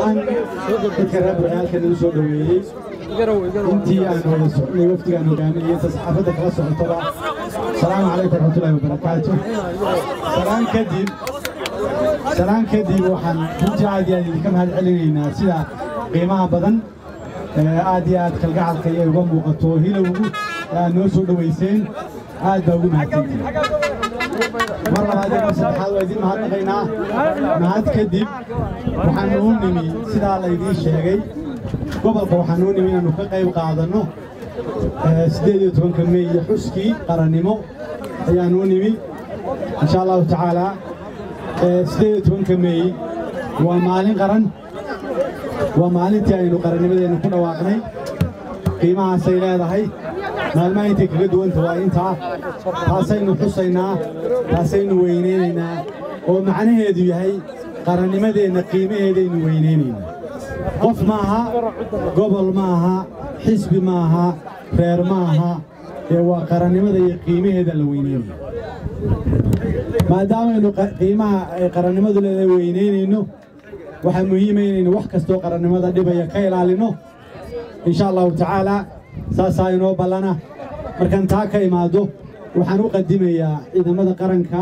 dhammaan dadka reer burcaalkan igu soo dhoweeyey intii aan wada socnay wafdigaan hogaaminayay inta saxaafadda kala socotaba asalaamu calaykum waraxmatullaahi wabarakaatu salaan kadib salaan kadib waxaan runtii aad iyo aad idinka mahad celinaynaa sida qiimaha badan aad iyo aad kalgacalka iyo uga muuqato hilowgu aad noo soo dhowayseen aad baa ugu mahadsantihin maalin qaran waa maalintii aynu qarannimadeenna ku dhawaaqnay qiimahaasay leedahay maalmaha intay kaga duwanta waa intaa taasaynu xusaynaa taasaynu weynaynaynaa oo macnaheedu yahay qarannimadeenna qiimaheedaynu weynaynaynaa qof maaha gobol maaha xisbi maaha reer maaha ee waa qarannimada iyo qiimaheeda la weynaynaya maadaamaynu qiimaha ay qarannimadu leedahay weynaynayno waxaa muhiima inaynu wax kastoo qarannimada dhibaya ka ilaalinno insha allahu tacaalaa saasaa inoo ballana. Markaan taa ka imaaddo waxaan u qadimayaa ciidamada qaranka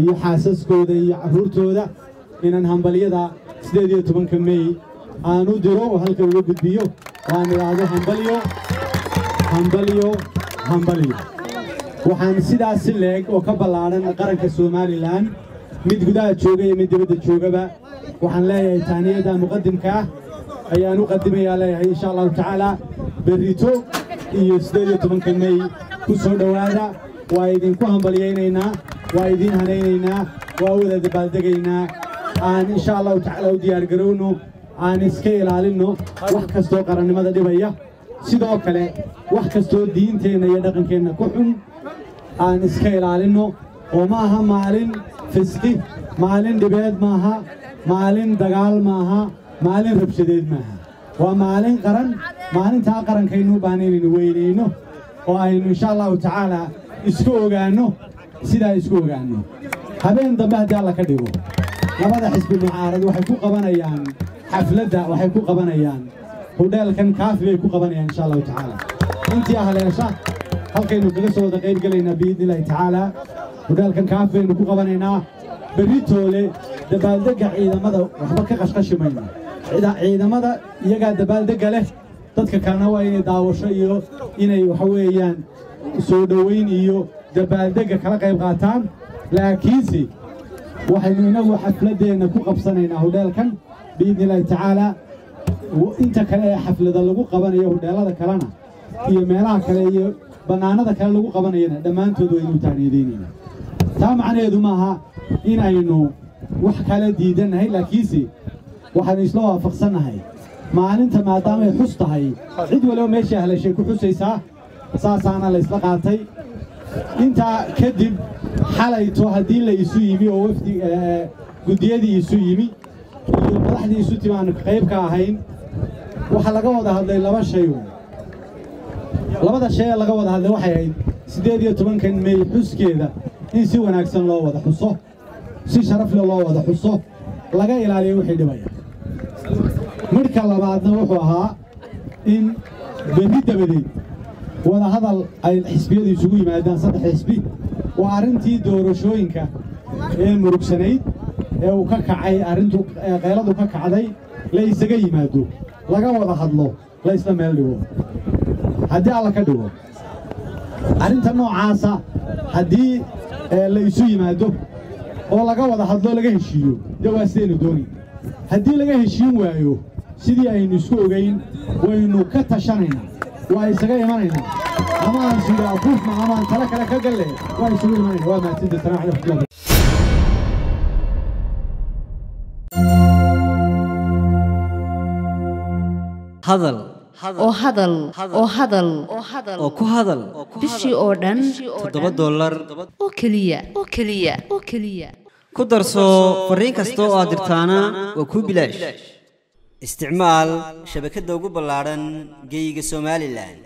iyo xaasaskooda iyo carruurtooda inaan hambalyada siddeed iyo tobanka mey aan u diro oo halka uga gudbiyo. Oo aan idhaahdo hambalyo hambalyo hambalyo. Waxaan sidaas si leeg oo ka ballaadhan qaranka somalilan mid gudaha jooga iyo mid dibadda joogaba. Waxaan leeyahay taaniyadda muqadimka ah ayaan u qadimayaa leeyahay insha allahu tacaalaa berrito iyo siddeed iyo tobanka mey ku soo dhowaada waa idinku hambalyaynaynaa waa idiin hanaynaynaa waa wada dabaaldegaynaa aan insha allahu tacaala u diyaargarowno aan iska ilaalinno wax kastoo qarannimada dhibaya sidoo kale wax kastoo diinteenna iyo dhaqankeenna ku xun aan iska ilaalinno oo ma aha maalin fisqi maalin dhibeed maaha maalin dagaal maaha maalin rabshadeed maaha waa maalin qaran maalintaa qarankaynu u baahna inaynu weynayno oo aynu insha allahu tacaalaa isku ogaanno sidaa isku ogaanno habeen dambe haddii alla ka dhigo labada xisbi mucaarad waxay ku qabanayaan xafladda waxay ku qabanayaan hudheelkan kaafi bay ku qabanayaan insha allahu tacaala intii haleesha halkaynu kaga soo wada qayb gelaynaa biidni illaahi tacaalaa hudheelkan kaafi baynu ku qabanaynaa berritoole dabaaldegga ciidamada waxba ka qashqashi mayno ciidamada iyagaa dabaaldegga leh dadka kalena waa inay daawasho iyo inay waxa weeyaan soo dhowayn iyo dabaaldegga kala qayb qaataan laakiinse waxaynu innagu xafladdeenna ku qabsanaynaa hudheelkan biidni illaahi tacaalaa inta kale ee xaflada lagu qabanayo hudheellada kalena iyo meelaha kale iyo bannaanada kale lagu qabanayana dhammaantood waynu taaniyadaynaynaa taa macnaheedu maaha inaynu wax kala diidannahay laakiinse waxaynu isla waafaqsannahay maalinta maadaamay xus tahay cid waliba meeshii haleeshay ku xusaysaa saasaana la ysla qaatay intaa kadib xalayto haddii la isu yimi oo wafdi guddiyadii isu yimi iyo madaxdii isu timi qayb ka ahayn waxaa laga wada hadlay laba shay labada shay ee laga wada hadlay waxay ahayd siddeed iyo tobankan mey xuskeeda in si wanaagsan loo wada xuso si sharafle loo wada xuso laga ilaaliyo wixii dhibaya midhka labaadna wuxuu ahaa in berri dabadeed wada hadal ay xisbiyadu isugu yimaadaan saddex xisbi. Waa arrintii doorashooyinka ee murugsanayd ee uu ka kacay arrintu qayladu ka kacday la isaga yimaado laga wada hadlo la isla meel dhigo. Haddii alla ka dhigo arrinta noocaasa haddii la isu yimaado oo laga wada hadlo laga heshiiyo dee waa sidaynu dooni. Haddii laga heshiin waayo sidii aynu isku ogayn waynu ka tashanaynaa waa isaga imanaynaa. Ama aan sida afuufma ama aan tale kale ka galle waa isugu imanayna waa warahmatullahi hadal. Oo hadal. Oo hadal. Oo ku hadal. Bishii oo dhan. Toddoba dollar. Oo keliya. Oo keliya. Oo keliya. Ku darso fariin kasta oo aad dirtaana waa kuu bilaash isticmaal shabakadda ugu ballaadhan geeyiga somalilan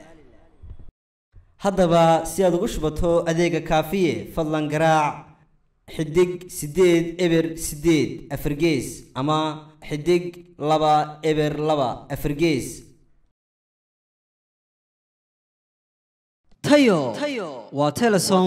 haddaba si aad ugu shubato adeega kaafiye fadlan garaac xidig siddeed eber siddeed afargees ama xidig laba eber laba afargees tayo waa telesom